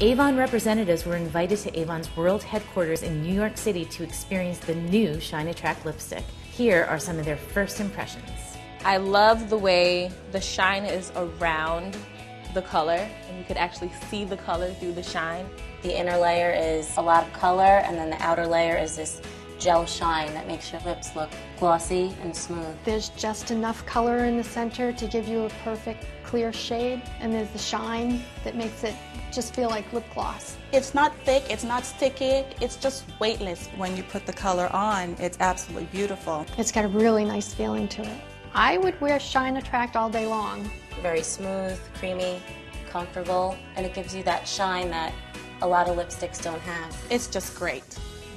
Avon representatives were invited to Avon's world headquarters in New York City to experience the new Shine Attract lipstick. Here are some of their first impressions. I love the way the shine is around the color and you could actually see the color through the shine. The inner layer is a lot of color and then the outer layer is this gel shine that makes your lips look glossy and smooth. There's just enough color in the center to give you a perfect clear shade and there's the shine that makes it just feel like lip gloss. It's not thick, it's not sticky, it's just weightless. When you put the color on, it's absolutely beautiful. It's got a really nice feeling to it. I would wear Shine Attract all day long. Very smooth, creamy, comfortable, and it gives you that shine that a lot of lipsticks don't have. It's just great.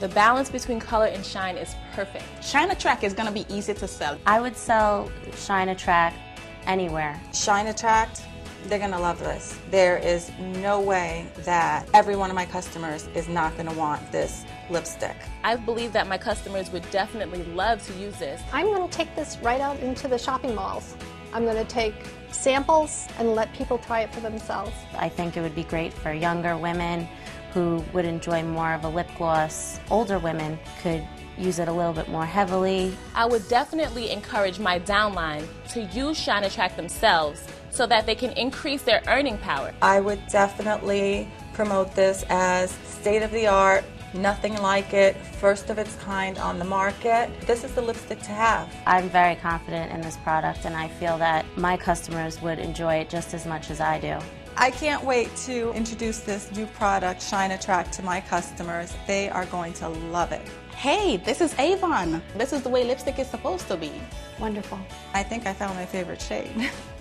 The balance between color and shine is perfect. Shine Attract is going to be easy to sell. I would sell Shine Attract anywhere. Shine Attract, they're going to love this. There is no way that every one of my customers is not going to want this lipstick. I believe that my customers would definitely love to use this. I'm going to take this right out into the shopping malls. I'm going to take samples and let people try it for themselves. I think it would be great for younger women who would enjoy more of a lip gloss. Older women could use it a little bit more heavily. I would definitely encourage my downline to use Shine Attract themselves so that they can increase their earning power. I would definitely promote this as state of the art, nothing like it, first of its kind on the market. This is the lipstick to have. I'm very confident in this product and I feel that my customers would enjoy it just as much as I do. I can't wait to introduce this new product, Shine Attract, to my customers. They are going to love it. Hey, this is Avon. This is the way lipstick is supposed to be. Wonderful. I think I found my favorite shade.